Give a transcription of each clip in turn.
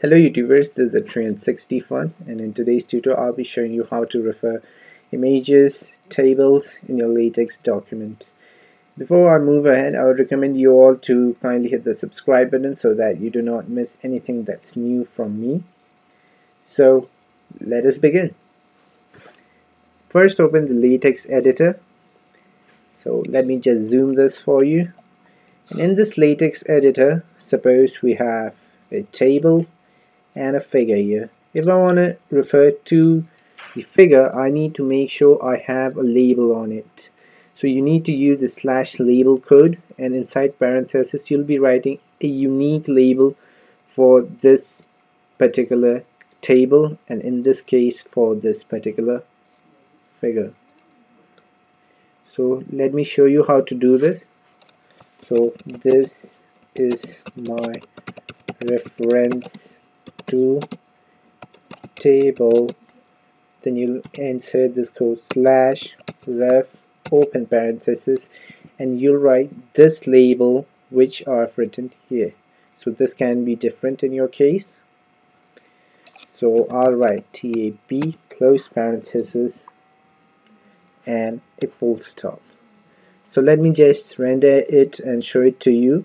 Hello YouTubers, this is the Tree360 Fun and in today's tutorial I'll be showing you how to refer images, tables in your LaTeX document. Before I move ahead, I would recommend you all to kindly hit the subscribe button so that you do not miss anything that's new from me. So let us begin. First open the LaTeX editor. So let me just zoom this for you. And in this LaTeX editor, suppose we have a table and a figure here. If I want to refer to the figure, I need to make sure I have a label on it. So you need to use the slash label code and inside parenthesis you'll be writing a unique label for this particular table and in this case for this particular figure. So let me show you how to do this. So this is my reference to table. Then you'll insert this code slash ref open parenthesis and you'll write this label which are written here. So this can be different in your case. So I'll write tab close parenthesis and a full stop. So let me just render it and show it to you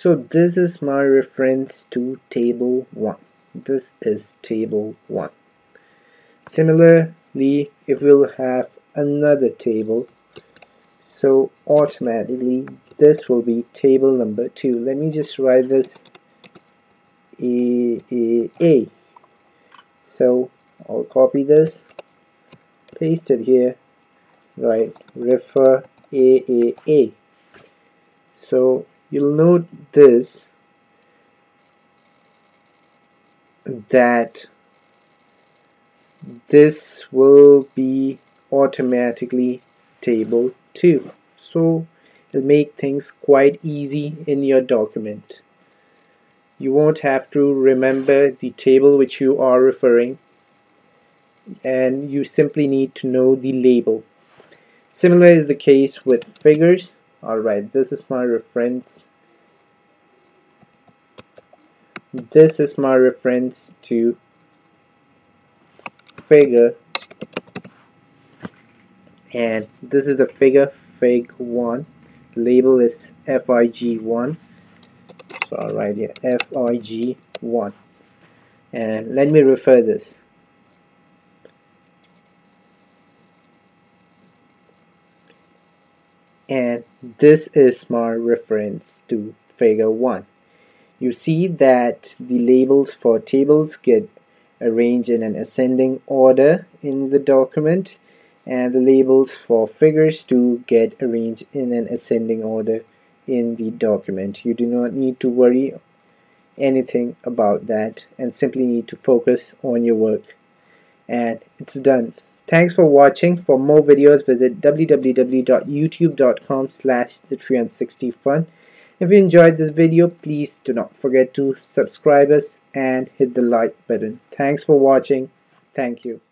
so this is my reference to table 1 this is table 1 similarly if we'll have another table so automatically this will be table number 2 let me just write this a, a, a. so I'll copy this paste it here right? Refer a a a. So you'll note this that this will be automatically table 2 so it'll make things quite easy in your document. You won't have to remember the table which you are referring and you simply need to know the label. Similar is the case with figures alright this is my reference. This is my reference to figure. And this is the figure fig 1 label is fig1 so I'll write here fig1 and let me refer this and this is my reference to figure 1 you see that the labels for tables get arranged in an ascending order in the document and the labels for figures to get arranged in an ascending order in the document. You do not need to worry anything about that and simply need to focus on your work. And it's done Thanks for watching. For more videos, visit www.youtube.com slash the360fun. If you enjoyed this video, please do not forget to subscribe us and hit the like button. Thanks for watching. Thank you.